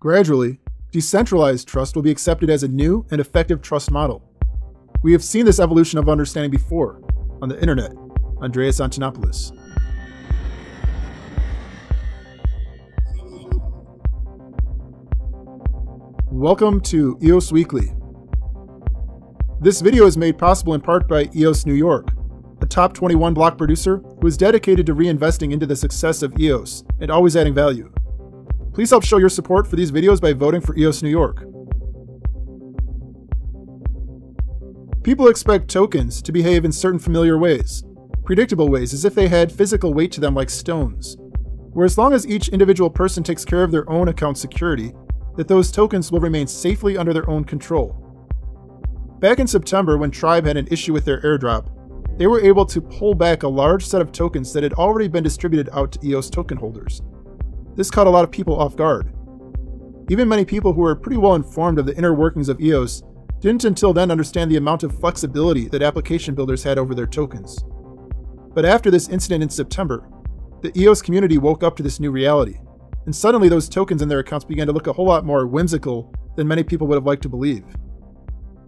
Gradually, decentralized trust will be accepted as a new and effective trust model. We have seen this evolution of understanding before on the internet. Andreas Antonopoulos. Welcome to EOS Weekly. This video is made possible in part by EOS New York, a top 21 block producer who is dedicated to reinvesting into the success of EOS and always adding value. Please help show your support for these videos by voting for EOS New York. People expect tokens to behave in certain familiar ways, predictable ways as if they had physical weight to them like stones, where as long as each individual person takes care of their own account security, that those tokens will remain safely under their own control. Back in September, when Trybe had an issue with their airdrop, they were able to pull back a large set of tokens that had already been distributed out to EOS token holders. This caught a lot of people off guard. Even many people who were pretty well informed of the inner workings of EOS didn't until then understand the amount of flexibility that application builders had over their tokens. But after this incident in September, the EOS community woke up to this new reality, and suddenly those tokens in their accounts began to look a whole lot more whimsical than many people would have liked to believe.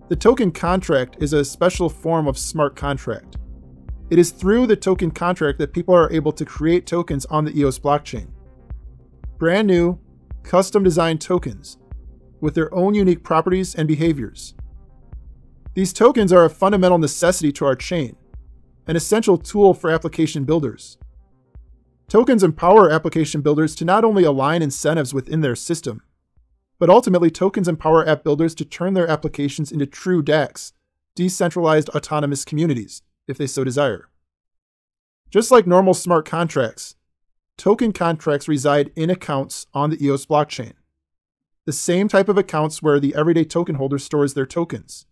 The token contract is a special form of smart contract. It is through the token contract that people are able to create tokens on the EOS blockchain. Brand new, custom designed tokens with their own unique properties and behaviors. These tokens are a fundamental necessity to our chain, an essential tool for application builders. Tokens empower application builders to not only align incentives within their system, but ultimately tokens empower app builders to turn their applications into true DACs, decentralized autonomous communities, if they so desire. Just like normal smart contracts, token contracts reside in accounts on the EOS blockchain. The same type of accounts where the everyday token holder stores their tokens.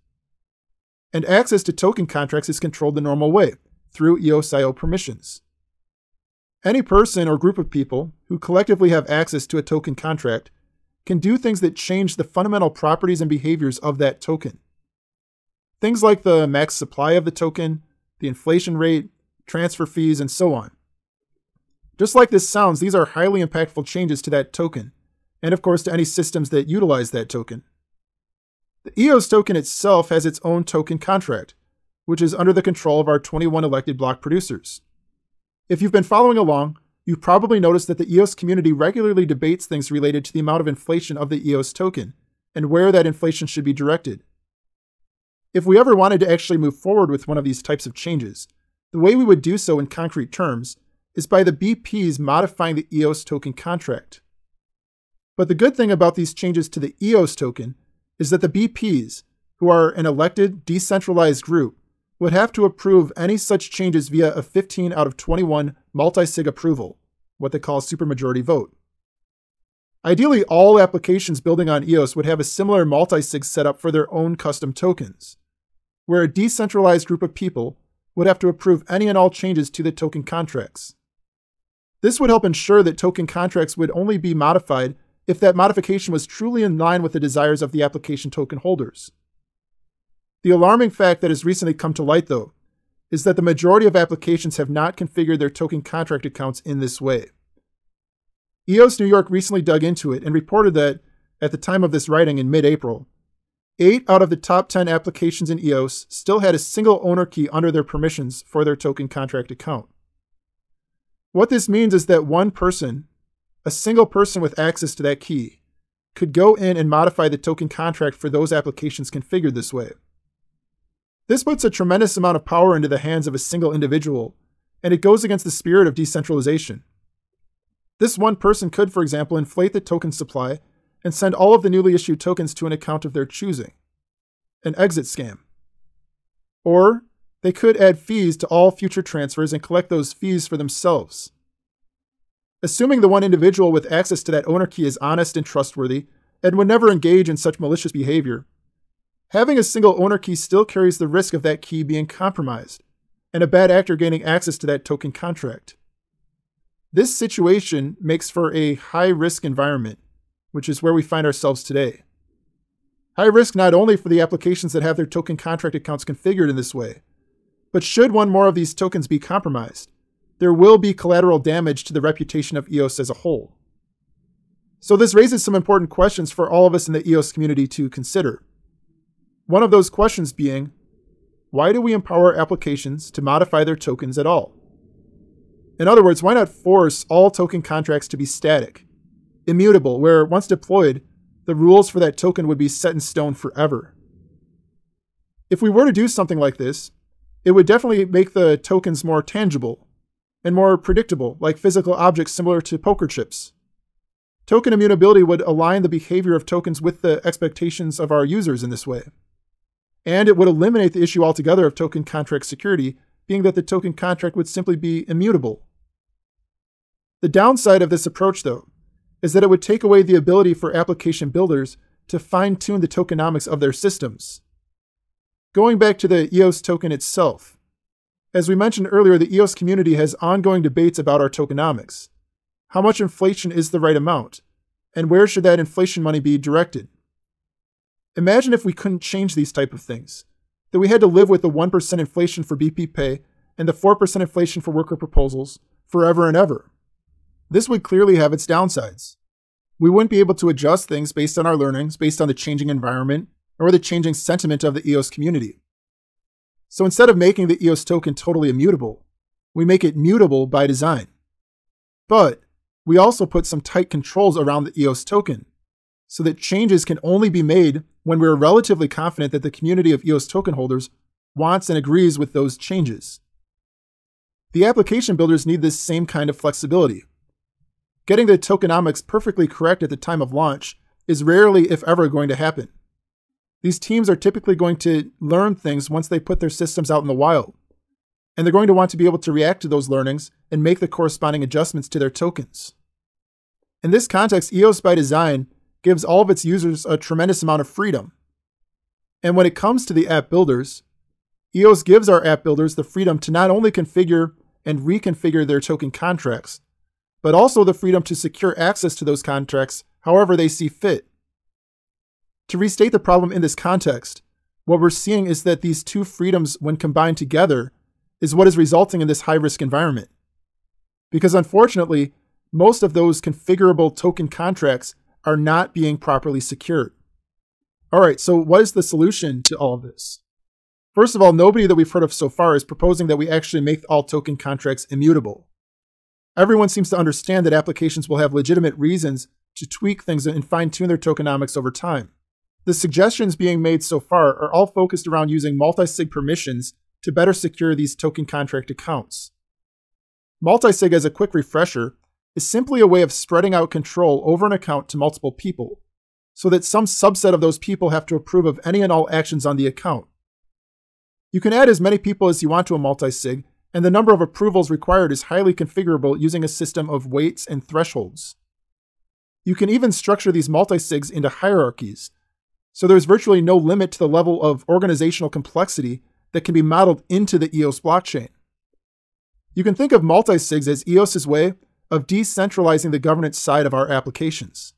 And access to token contracts is controlled the normal way, through EOSIO permissions. Any person or group of people who collectively have access to a token contract can do things that change the fundamental properties and behaviors of that token. Things like the max supply of the token, the inflation rate, transfer fees, and so on. Just like this sounds, these are highly impactful changes to that token, and of course to any systems that utilize that token. The EOS token itself has its own token contract, which is under the control of our 21 elected block producers. If you've been following along, you've probably noticed that the EOS community regularly debates things related to the amount of inflation of the EOS token and where that inflation should be directed. If we ever wanted to actually move forward with one of these types of changes, the way we would do so in concrete terms is by the BPs modifying the EOS token contract. But the good thing about these changes to the EOS token is that the BPs, who are an elected, decentralized group, would have to approve any such changes via a 15 out of 21 multi-sig approval, what they call supermajority vote. Ideally, all applications building on EOS would have a similar multi-sig setup for their own custom tokens, where a decentralized group of people would have to approve any and all changes to the token contracts. This would help ensure that token contracts would only be modified if that modification was truly in line with the desires of the application token holders. The alarming fact that has recently come to light, though, is that the majority of applications have not configured their token contract accounts in this way. EOS New York recently dug into it and reported that, at the time of this writing in mid April, 8 out of the top 10 applications in EOS still had a single owner key under their permissions for their token contract account. What this means is that one person, a single person with access to that key, could go in and modify the token contract for those applications configured this way. This puts a tremendous amount of power into the hands of a single individual, and it goes against the spirit of decentralization. This one person could, for example, inflate the token supply and send all of the newly issued tokens to an account of their choosing. An exit scam. Or they could add fees to all future transfers and collect those fees for themselves. Assuming the one individual with access to that owner key is honest and trustworthy and would never engage in such malicious behavior, Having a single owner key still carries the risk of that key being compromised and a bad actor gaining access to that token contract. This situation makes for a high risk environment, which is where we find ourselves today. High risk not only for the applications that have their token contract accounts configured in this way, but should one more of these tokens be compromised, there will be collateral damage to the reputation of EOS as a whole. So this raises some important questions for all of us in the EOS community to consider. One of those questions being, why do we empower applications to modify their tokens at all? In other words, why not force all token contracts to be static, immutable, where once deployed, the rules for that token would be set in stone forever? If we were to do something like this, it would definitely make the tokens more tangible and more predictable, like physical objects similar to poker chips. Token immutability would align the behavior of tokens with the expectations of our users in this way. And it would eliminate the issue altogether of token contract security, being that the token contract would simply be immutable. The downside of this approach, though, is that it would take away the ability for application builders to fine tune the tokenomics of their systems. Going back to the EOS token itself, as we mentioned earlier, the EOS community has ongoing debates about our tokenomics. How much inflation is the right amount? And where should that inflation money be directed? Imagine if we couldn't change these type of things, that we had to live with the 1% inflation for BP pay and the 4% inflation for worker proposals forever and ever. This would clearly have its downsides. We wouldn't be able to adjust things based on our learnings, based on the changing environment, or the changing sentiment of the EOS community. So instead of making the EOS token totally immutable, we make it mutable by design. But we also put some tight controls around the EOS token so that changes can only be made when we are relatively confident that the community of EOS token holders wants and agrees with those changes. The application builders need this same kind of flexibility. Getting the tokenomics perfectly correct at the time of launch is rarely, if ever, going to happen. These teams are typically going to learn things once they put their systems out in the wild. And they're going to want to be able to react to those learnings and make the corresponding adjustments to their tokens. In this context, EOS by design gives all of its users a tremendous amount of freedom. And when it comes to the app builders, EOS gives our app builders the freedom to not only configure and reconfigure their token contracts, but also the freedom to secure access to those contracts however they see fit. To restate the problem in this context, what we're seeing is that these two freedoms, when combined together, is what is resulting in this high risk environment. Because unfortunately, most of those configurable token contracts are not being properly secured. All right, so what is the solution to all of this? First of all, nobody that we've heard of so far is proposing that we actually make all token contracts immutable. Everyone seems to understand that applications will have legitimate reasons to tweak things and fine tune their tokenomics over time. The suggestions being made so far are all focused around using multi-sig permissions to better secure these token contract accounts. Multi-sig, as a quick refresher, is simply a way of spreading out control over an account to multiple people, so that some subset of those people have to approve of any and all actions on the account. You can add as many people as you want to a multi-sig, and the number of approvals required is highly configurable using a system of weights and thresholds. You can even structure these multi-sigs into hierarchies, so there's virtually no limit to the level of organizational complexity that can be modeled into the EOS blockchain. You can think of multi-sigs as EOS's way of decentralizing the governance side of our applications.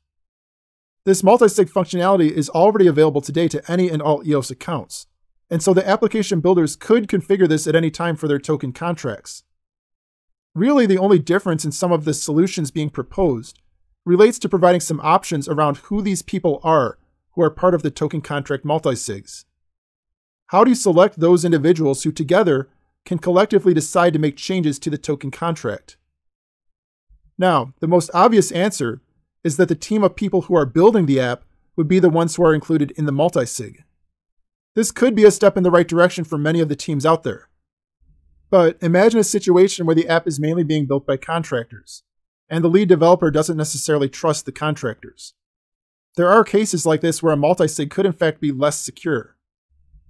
This multi-sig functionality is already available today to any and all EOS accounts, and so the application builders could configure this at any time for their token contracts. Really, the only difference in some of the solutions being proposed relates to providing some options around who these people are who are part of the token contract multisigs? How do you select those individuals who together can collectively decide to make changes to the token contract? Now, the most obvious answer is that the team of people who are building the app would be the ones who are included in the multisig. This could be a step in the right direction for many of the teams out there. But imagine a situation where the app is mainly being built by contractors, and the lead developer doesn't necessarily trust the contractors. There are cases like this where a multisig could in fact be less secure.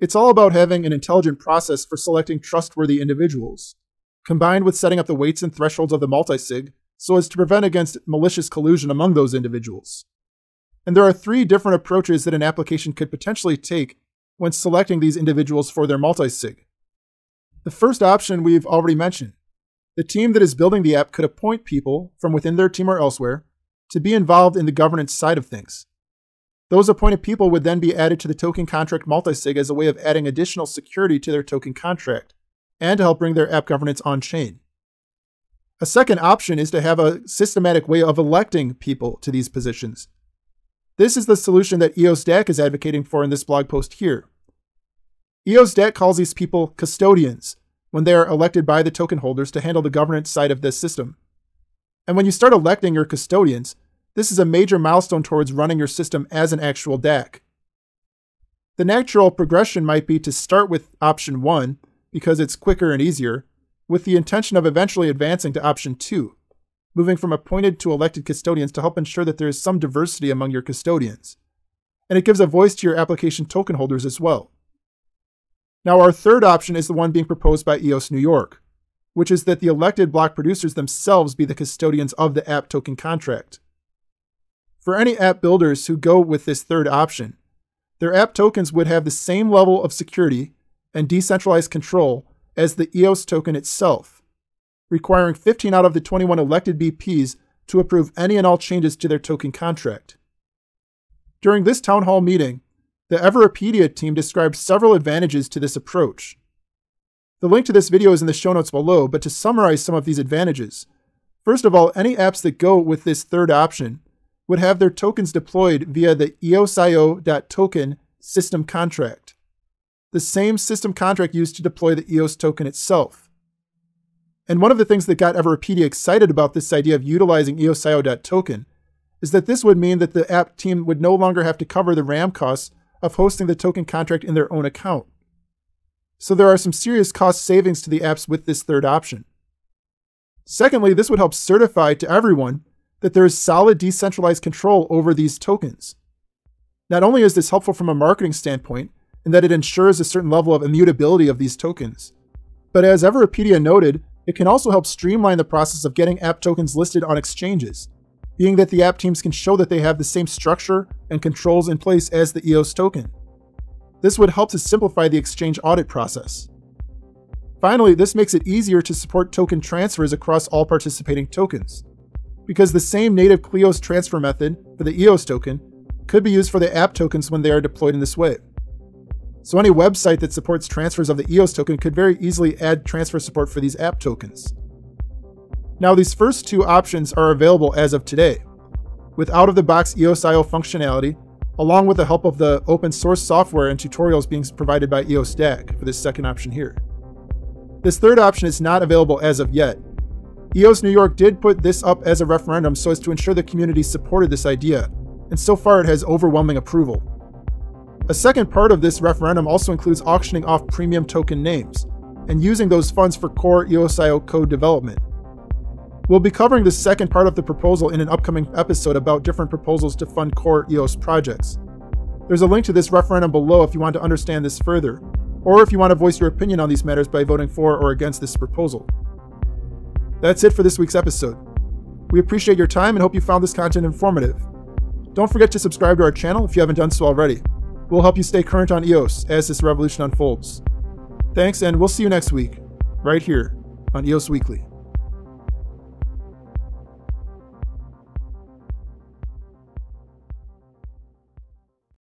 It's all about having an intelligent process for selecting trustworthy individuals, combined with setting up the weights and thresholds of the multisig so as to prevent against malicious collusion among those individuals. And there are three different approaches that an application could potentially take when selecting these individuals for their multisig. The first option we've already mentioned. The team that is building the app could appoint people from within their team or elsewhere to be involved in the governance side of things. Those appointed people would then be added to the token contract multisig as a way of adding additional security to their token contract and to help bring their app governance on chain. A second option is to have a systematic way of electing people to these positions. This is the solution that EOS DAC is advocating for in this blog post here. EOS DAC calls these people custodians when they are elected by the token holders to handle the governance side of this system. And when you start electing your custodians, this is a major milestone towards running your system as an actual DAC. The natural progression might be to start with option 1 because it's quicker and easier, with the intention of eventually advancing to option 2, moving from appointed to elected custodians to help ensure that there is some diversity among your custodians. And it gives a voice to your application token holders as well. Now, our third option is the one being proposed by EOS New York, which is that the elected block producers themselves be the custodians of the app token contract. For any app builders who go with this third option, their app tokens would have the same level of security and decentralized control as the EOS token itself, requiring 15 out of the 21 elected BPs to approve any and all changes to their token contract. During this town hall meeting, the Everipedia team described several advantages to this approach. The link to this video is in the show notes below, but to summarize some of these advantages, first of all, any apps that go with this third option would have their tokens deployed via the eosio.token system contract, the same system contract used to deploy the EOS token itself. And one of the things that got Everipedia excited about this idea of utilizing eosio.token is that this would mean that the app team would no longer have to cover the RAM costs of hosting the token contract in their own account. So there are some serious cost savings to the apps with this third option. Secondly, this would help certify to everyone that there is solid decentralized control over these tokens. Not only is this helpful from a marketing standpoint, in that it ensures a certain level of immutability of these tokens, but as Everipedia noted, it can also help streamline the process of getting app tokens listed on exchanges, being that the app teams can show that they have the same structure and controls in place as the EOS token. This would help to simplify the exchange audit process. Finally, this makes it easier to support token transfers across all participating tokens because the same native cleos transfer method for the EOS token could be used for the app tokens when they are deployed in this way. So any website that supports transfers of the EOS token could very easily add transfer support for these app tokens. Now these first two options are available as of today, with out-of-the-box EOS.IO functionality, along with the help of the open source software and tutorials being provided by EOS DAC for this second option here. This third option is not available as of yet, EOS New York did put this up as a referendum so as to ensure the community supported this idea, and so far it has overwhelming approval. A second part of this referendum also includes auctioning off premium token names, and using those funds for core EOS.IO code development. We'll be covering the second part of the proposal in an upcoming episode about different proposals to fund core EOS projects. There's a link to this referendum below if you want to understand this further, or if you want to voice your opinion on these matters by voting for or against this proposal. That's it for this week's episode. We appreciate your time and hope you found this content informative. Don't forget to subscribe to our channel if you haven't done so already. We'll help you stay current on EOS as this revolution unfolds. Thanks, and we'll see you next week, right here on EOS Weekly.